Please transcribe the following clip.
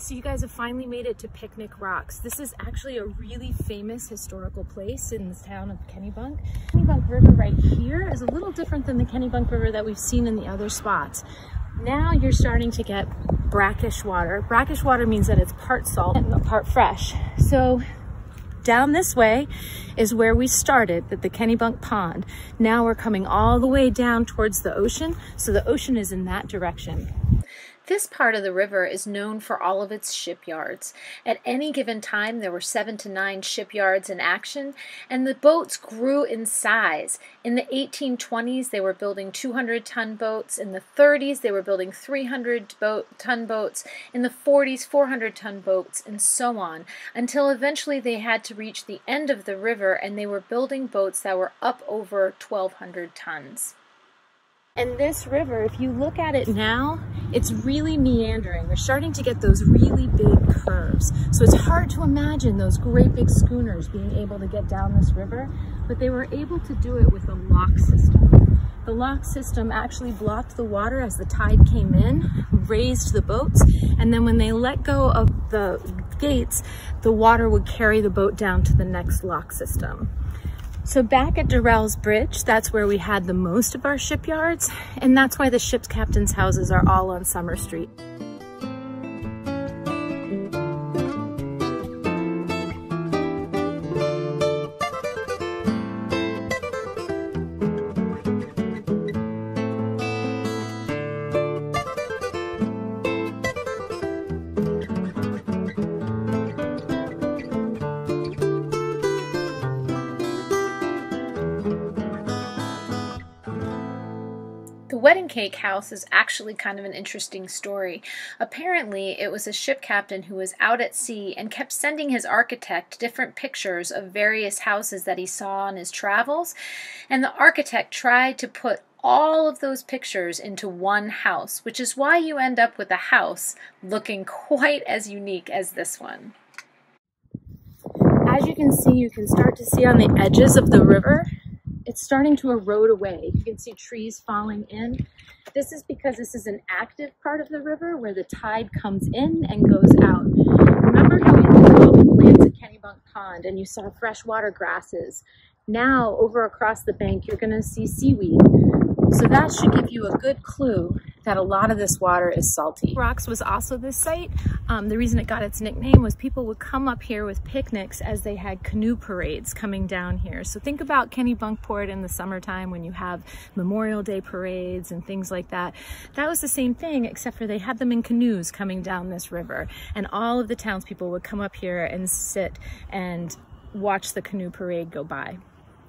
so you guys have finally made it to Picnic Rocks. This is actually a really famous historical place in the town of Kennebunk. Kennebunk River right here is a little different than the Kennebunk River that we've seen in the other spots. Now you're starting to get brackish water. Brackish water means that it's part salt and part fresh. So down this way is where we started at the Kennebunk Pond. Now we're coming all the way down towards the ocean. So the ocean is in that direction. This part of the river is known for all of its shipyards. At any given time, there were seven to nine shipyards in action, and the boats grew in size. In the 1820s, they were building 200 ton boats. In the 30s, they were building 300 boat, ton boats. In the 40s, 400 ton boats, and so on, until eventually they had to reach the end of the river and they were building boats that were up over 1,200 tons. And this river, if you look at it now, it's really meandering. They're starting to get those really big curves. So it's hard to imagine those great big schooners being able to get down this river, but they were able to do it with a lock system. The lock system actually blocked the water as the tide came in, raised the boats, and then when they let go of the gates, the water would carry the boat down to the next lock system. So back at Durrell's Bridge, that's where we had the most of our shipyards, and that's why the ship's captain's houses are all on Summer Street. Wedding cake house is actually kind of an interesting story. Apparently, it was a ship captain who was out at sea and kept sending his architect different pictures of various houses that he saw on his travels, and the architect tried to put all of those pictures into one house, which is why you end up with a house looking quite as unique as this one. As you can see, you can start to see on the edges of the river it's starting to erode away. You can see trees falling in. This is because this is an active part of the river where the tide comes in and goes out. Remember how we looked at all the plants at Kennebunk Pond and you saw freshwater grasses. Now, over across the bank, you're gonna see seaweed. So that should give you a good clue that a lot of this water is salty. Rocks was also this site. Um, the reason it got its nickname was people would come up here with picnics as they had canoe parades coming down here. So think about Kennebunkport in the summertime when you have Memorial Day parades and things like that. That was the same thing except for they had them in canoes coming down this river and all of the townspeople would come up here and sit and watch the canoe parade go by.